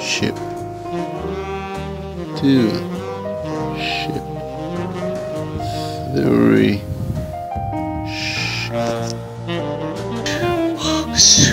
ship. Two, ship. Three, ship.